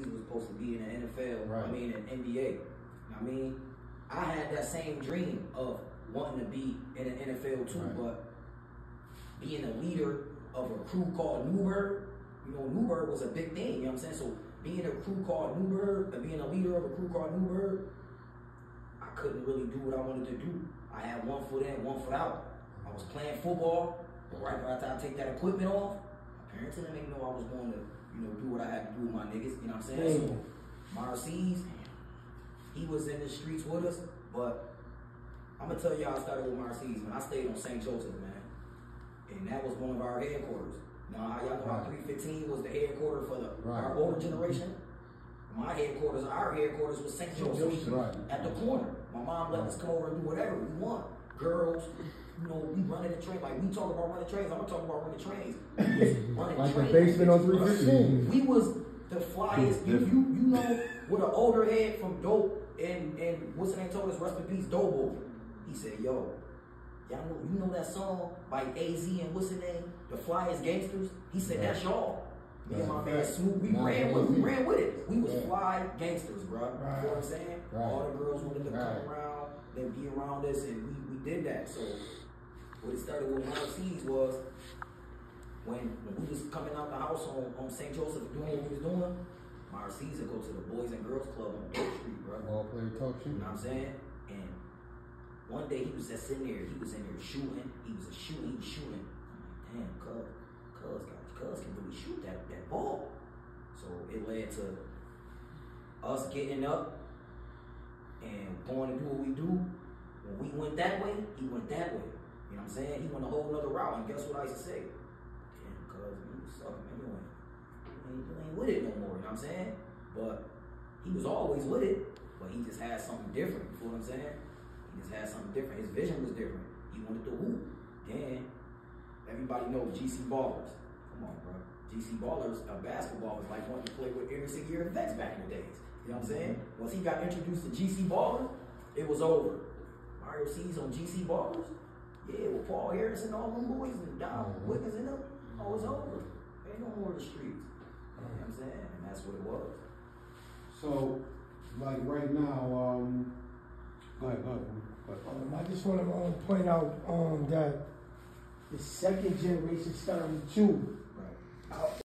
Was supposed to be in the NFL. Right. I mean, in NBA. I mean, I had that same dream of wanting to be in the NFL too, Right. but being a leader of a crew called Newburgh, you know, Newburgh was a big thing, you know what I'm saying? So being a crew called Newburgh, and being a leader of a crew called Newburgh, I couldn't really do what I wanted to do. I had one foot in, one foot out. I was playing football, but right after I take that equipment off, my parents didn't even know I was going to, you know, do what I had to do with my niggas, you know what I'm saying? So Marcy's, he was in the streets with us, but I'm gonna tell how I started with Marcy's, man. I stayed on St. Joseph, man. And that was one of our headquarters. Now, how y'all know how 315 was the headquarters for the Right. our older generation? My headquarters, our headquarters was St. Joseph Right. at the corner. My mom let us come over and do whatever we want. Girls, you know, we running the train. Like we talk about running trains, I'm gonna talk about running trains. Running Like the basement on 315. We was the flyest. You, you you know with an older head from Dope and and what's the name told us? Rest in peace, Dope. He said, "Yo, y'all know you know that song by Az and what's the name? The Flyest Gangsters." He said, Right. "That's y'all." Me and my man fact. Snoop, we Nah, ran that's with we it. ran with it. We was Yeah. fly gangsters, bro. You know what I'm saying? Right. All the girls wanted to Right. come around, then be around us, and we, we did that. So what it started with Marcy's was when, when we was coming out the house on, on St. Joseph doing what we was doing, Marcy's would go to the Boys and Girls Club on Oak Street, bro. Ball player talk You know what I'm saying? And one day he was just in there, he was in there shooting, he was a shooting, he was shooting. I'm like, damn, cuz, cuz got cuz can really shoot that, that ball. So it led to us getting up and going to do what we do. When we went that way, he went that way. You know what I'm saying? He went a whole nother route. And guess what I used to say? Damn, cuz, you suck, man. You ain't, you ain't, you ain't with it no more. You know what I'm saying? But he was always with it, but he just had something different. You feel what I'm saying? He just had something different. His vision was different. He wanted to hoop. Then everybody knows GC Ballers. Come on, bro. GC Ballers, a basketball was like wanting to play with Aaron Sevier and Vex back in the days. You know what I'm saying? Once he got introduced to GC Ballers, it was over. Mario C's on GC Ballers. Yeah, with Paul Harris and all them boys and Don Mhm. Wiggins and them. Oh, it's over. Ain't no more of the streets. You know what I'm saying? And that's what it was. So, like right now, um, go ahead, go ahead. Go ahead. Um, I just want to um, point out um, that the second generation started too. Right. Out